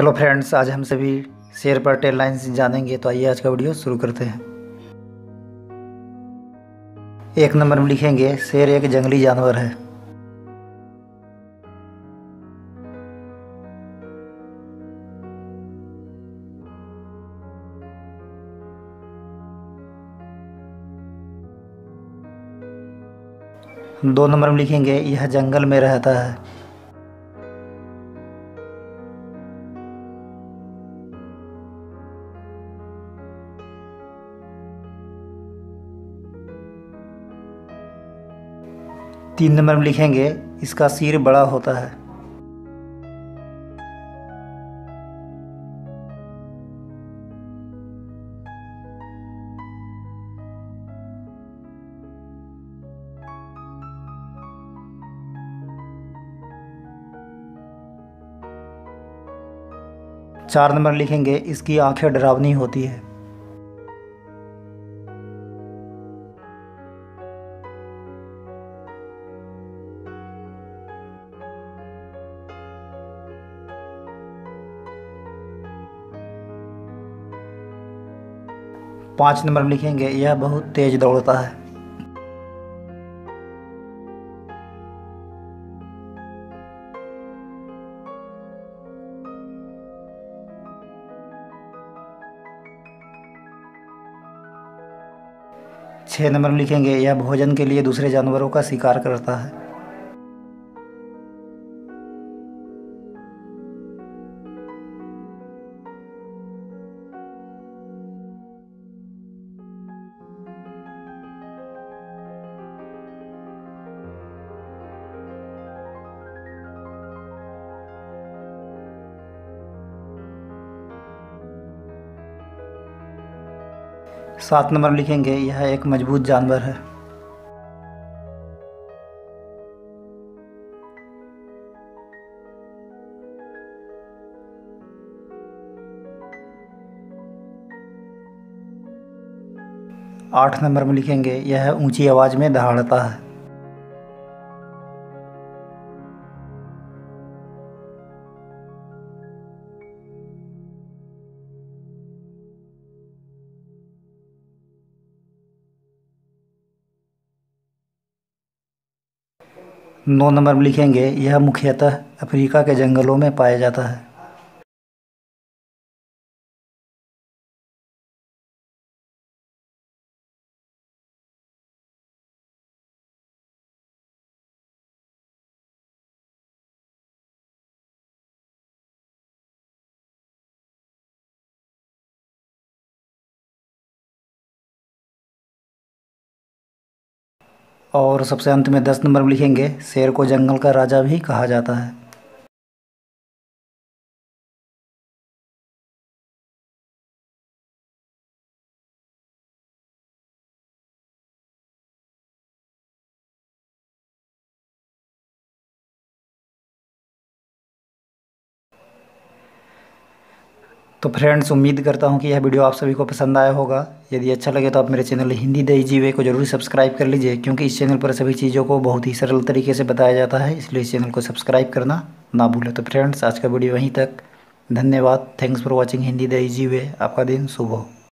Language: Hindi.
हेलो फ्रेंड्स आज हम सभी शेयर पर टेल लाइन्स जानेंगे तो आइए आज का वीडियो शुरू करते हैं। एक नंबर में लिखेंगे, शेर एक जंगली जानवर है। दो नंबर में लिखेंगे, यह जंगल में रहता है। तीन नंबर में लिखेंगे, इसका सिर बड़ा होता है। चार नंबर लिखेंगे, इसकी आँखें डरावनी होती है। पाँच नंबर में लिखेंगे, यह बहुत तेज दौड़ता है। छः नंबर लिखेंगे, यह भोजन के लिए दूसरे जानवरों का शिकार करता है। सात नंबर लिखेंगे, यह एक मज़बूत जानवर है। आठ नंबर में लिखेंगे, यह ऊँची आवाज़ में दहाड़ता है। नौ नंबर में लिखेंगे यह मुख्यतः अफ्रीका के जंगलों में पाया जाता है। और सबसे अंत में दस नंबर में लिखेंगे, शेर को जंगल का राजा भी कहा जाता है। तो फ्रेंड्स उम्मीद करता हूँ कि यह वीडियो आप सभी को पसंद आया होगा। यदि अच्छा लगे तो आप मेरे चैनल हिंदी दही जीवे को ज़रूर सब्सक्राइब कर लीजिए, क्योंकि इस चैनल पर सभी चीज़ों को बहुत ही सरल तरीके से बताया जाता है, इसलिए इस चैनल को सब्सक्राइब करना ना भूलें। तो फ्रेंड्स आज का वीडियो वहीं तक। धन्यवाद। थैंक्स फॉर वॉचिंग हिंदी दही जीवे। आपका दिन शुभ हो।